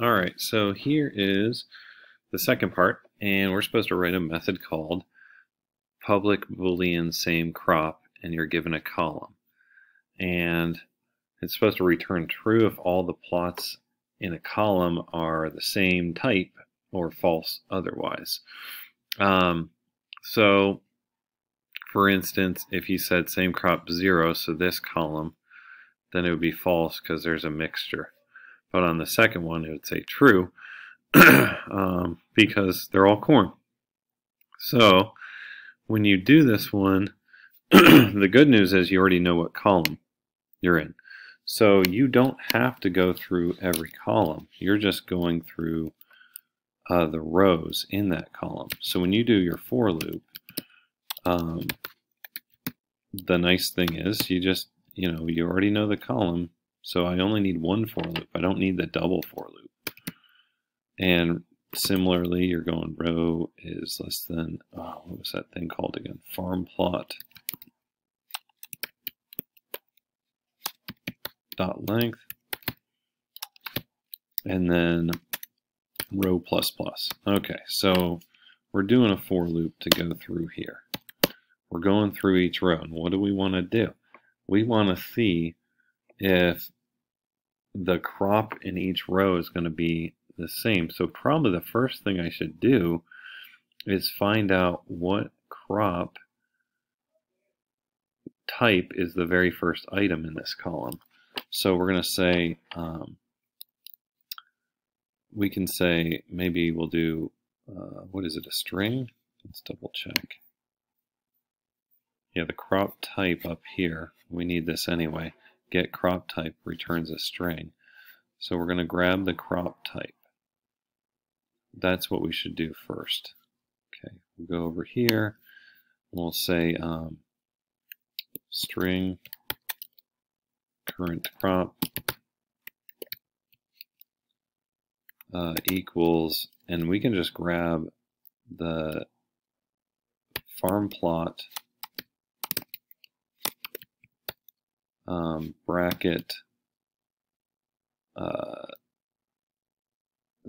All right, so here is the second part, and we're supposed to write a method called public boolean same crop, and you're given a column. And it's supposed to return true if all the plots in a column are the same type or false otherwise. Um, so, for instance, if you said same crop 0, so this column, then it would be false because there's a mixture. But on the second one, it would say true um, because they're all corn. So when you do this one, the good news is you already know what column you're in. So you don't have to go through every column. You're just going through uh, the rows in that column. So when you do your for loop, um, the nice thing is you just, you know, you already know the column. So I only need one for loop. I don't need the double for loop. And similarly, you're going row is less than, oh, what was that thing called again? Farm plot dot length. And then row plus plus. Okay, so we're doing a for loop to go through here. We're going through each row. And what do we want to do? We want to see if the crop in each row is going to be the same. So probably the first thing I should do is find out what crop type is the very first item in this column. So we're going to say, um, we can say, maybe we'll do, uh, what is it, a string? Let's double check. Yeah, the crop type up here, we need this anyway get crop type returns a string. So we're going to grab the crop type. That's what we should do first. Okay, we'll go over here. We'll say um, string current crop uh, equals, and we can just grab the farm plot um, bracket uh,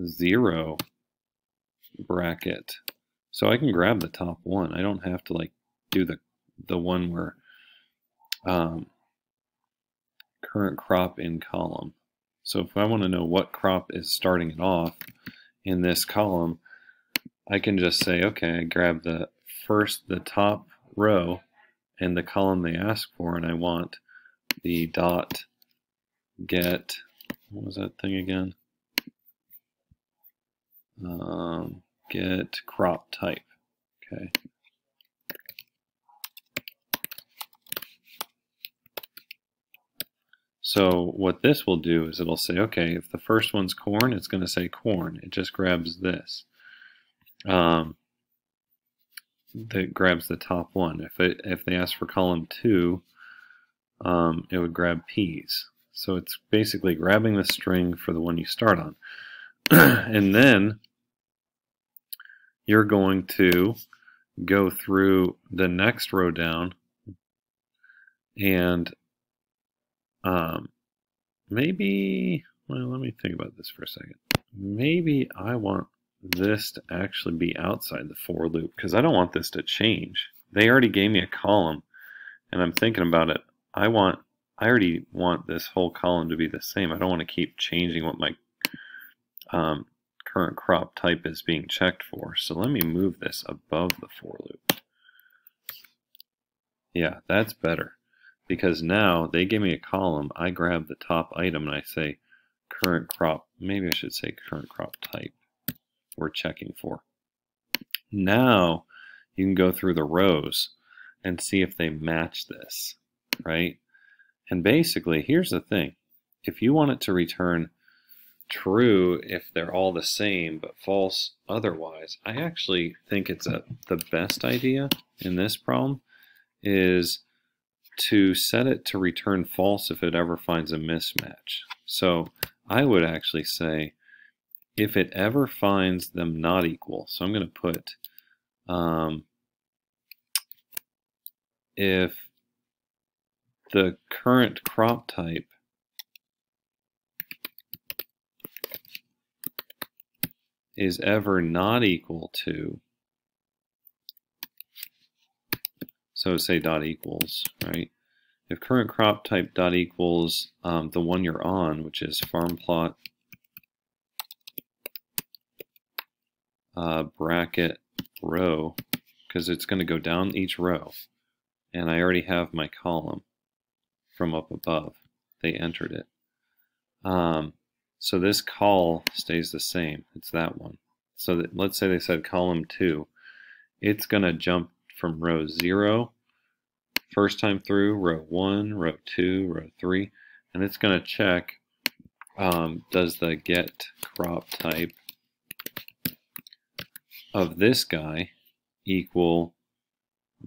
zero bracket. So I can grab the top one. I don't have to like do the the one where um, current crop in column. So if I want to know what crop is starting it off in this column, I can just say, okay, I grab the first, the top row and the column they ask for, and I want the dot get, what was that thing again? Um, get crop type, okay. So what this will do is it'll say, okay, if the first one's corn, it's going to say corn. It just grabs this. Um, that grabs the top one. If it if they ask for column two, um, it would grab peas. So it's basically grabbing the string for the one you start on. and then you're going to go through the next row down and um, maybe, well, let me think about this for a second. Maybe I want this to actually be outside the for loop because I don't want this to change. They already gave me a column and I'm thinking about it. I want, I already want this whole column to be the same. I don't want to keep changing what my um, current crop type is being checked for. So let me move this above the for loop. Yeah, that's better because now they give me a column. I grab the top item and I say current crop. Maybe I should say current crop type we're checking for. Now you can go through the rows and see if they match this right? And basically, here's the thing. If you want it to return true if they're all the same, but false otherwise, I actually think it's a, the best idea in this problem is to set it to return false if it ever finds a mismatch. So I would actually say if it ever finds them not equal, so I'm going to put um, if the current crop type is ever not equal to, so say dot equals, right? If current crop type dot equals um, the one you're on, which is farm plot uh, bracket row, because it's going to go down each row, and I already have my column from up above. They entered it. Um, so this call stays the same. It's that one. So that, let's say they said column 2. It's going to jump from row 0 first time through, row 1, row 2, row 3, and it's going to check um, does the get crop type of this guy equal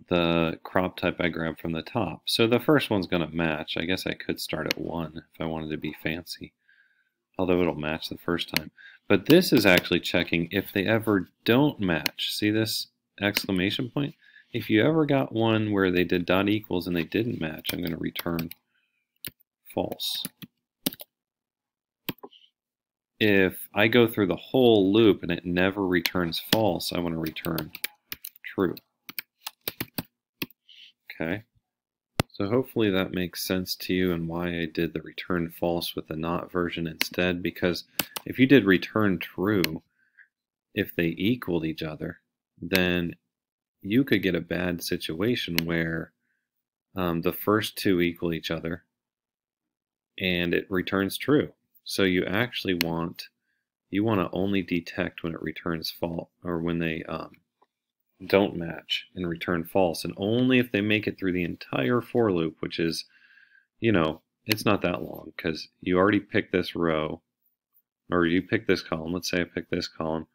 the crop type I grabbed from the top. So the first one's going to match. I guess I could start at 1 if I wanted to be fancy, although it'll match the first time. But this is actually checking if they ever don't match. See this exclamation point? If you ever got one where they did dot equals and they didn't match, I'm going to return false. If I go through the whole loop and it never returns false, I want to return true. Okay. So hopefully that makes sense to you and why I did the return false with the not version instead, because if you did return true, if they equaled each other, then you could get a bad situation where um, the first two equal each other and it returns true. So you actually want, you want to only detect when it returns false or when they um, don't match and return false. And only if they make it through the entire for loop, which is, you know, it's not that long because you already picked this row or you pick this column. Let's say I pick this column.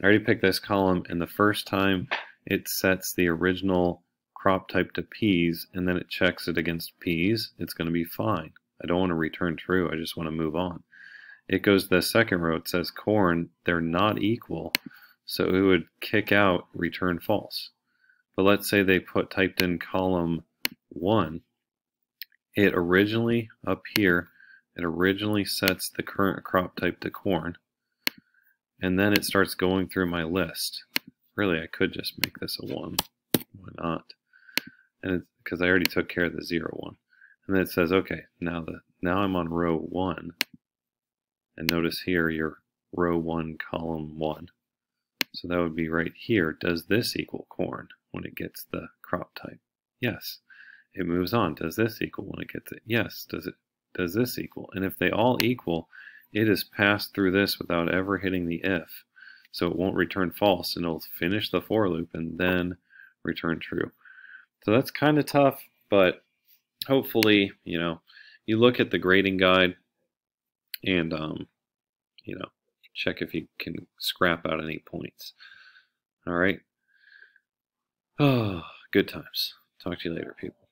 I already picked this column and the first time it sets the original crop type to peas and then it checks it against peas, it's going to be fine. I don't want to return true. I just want to move on. It goes to the second row. It says corn. They're not equal. So it would kick out return false. But let's say they put typed in column 1. It originally, up here, it originally sets the current crop type to corn. And then it starts going through my list. Really, I could just make this a 1. Why not? And because I already took care of the 0 one. And then it says, okay, now the now I'm on row 1. And notice here, you're row 1, column 1. So that would be right here. Does this equal corn when it gets the crop type? Yes. It moves on. Does this equal when it gets it? Yes. Does it? Does this equal? And if they all equal, it is passed through this without ever hitting the if. So it won't return false and it'll finish the for loop and then return true. So that's kind of tough, but hopefully, you know, you look at the grading guide and, um, you know, check if you can scrap out any points. All right. Oh, good times. Talk to you later, people.